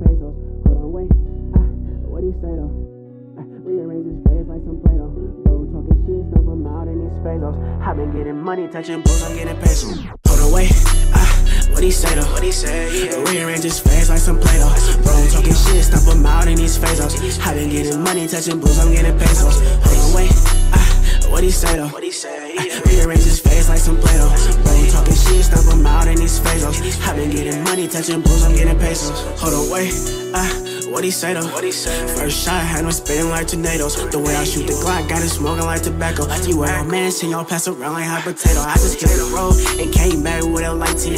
pesos. Hold on, wait. Ah, what he say though? Ah, rearrange his face like some Play Doh. Bro, talking shit, stop him out in these pesos. i been getting money, touching books, I'm getting pesos. Hold on, wait. Ah, what he say though? What he say? Yeah. Rearrange his face like some Play Doh. Bro, talking shit, stop him out in these pesos. i been getting money, touching books, I'm getting pesos. Hold on, wait. Ah, what he say though? What he say? Rearrange his face like some Play-Doh. Bro talking shit, stump him out in his phasos. I been getting money, touching books, I'm getting pesos. Hold on, wait. Uh, what he say though? What he say? First shot had him spitting like tornadoes. The way I shoot the Glock got it smoking like tobacco. You wear a man, send y'all pass around like hot potato. I just hit the road and came back with a light to.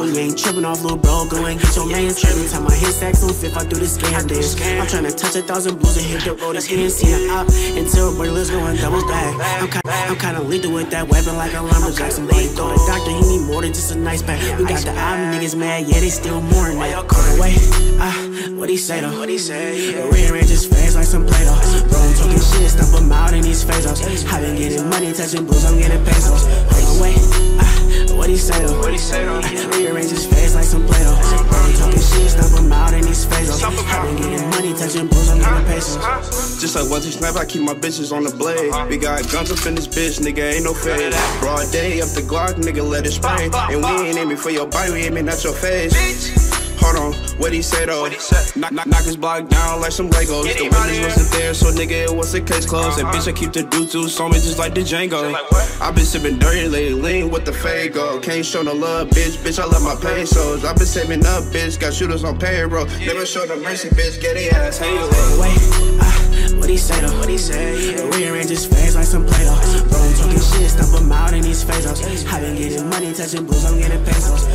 When you ain't tripping off, little bro, go and get your man tripping. Time I hit stacks on fifth, I do the scam. I'm trying to touch a thousand blues and hit the road. This can't see it out until let's go and double back. I'm I'm kinda lethal with that weapon like a lumberjack. Somebody throw the doctor, he need more than just a nice pack. We got the album niggas mad, yeah, they still that. Cut away, ah, what he say though? What he say? Rearrange his face like some Play-Doh. Bro, I'm talking shit, stump him out in these phasos. I been getting money, touching blues, I'm getting pesos. Hold on, wait, ah, what he say though? What he say though? Rearrange his face like some Play-Doh. Bro, I'm talking shit, stump him out in these phasos. I been getting money, touching blues, I'm getting pesos. Just like one snap, I keep my bitches on the blade. We got guns up in this bitch, nigga, ain't no fade. Broad day up the Glock, nigga, let it spray. And we ain't aiming for your body, we aiming at your face. Hold on, what he say though? Knock, knock, knock his block down like some Legos. The witness wasn't there, so nigga, it was a case closed. And bitch, I keep the doo-doo on me just like the Django. I been sipping dirty lately, lean with the Faygo. Can't show no love, bitch, bitch, I love my pesos. I been saving up, bitch, got shooters on payroll. Never show no mercy, bitch, get a ass halo. Wait, ah, what he say though? What he say? Yeah. Rearrange his face like some Play-Doh. Bro, I'm talking shit, stump him out in these phasos. I been getting money, touching blues, I'm getting pesos.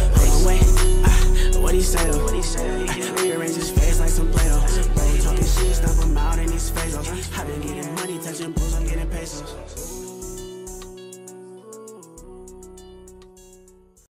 Been getting money, touching blues, I'm getting pesos.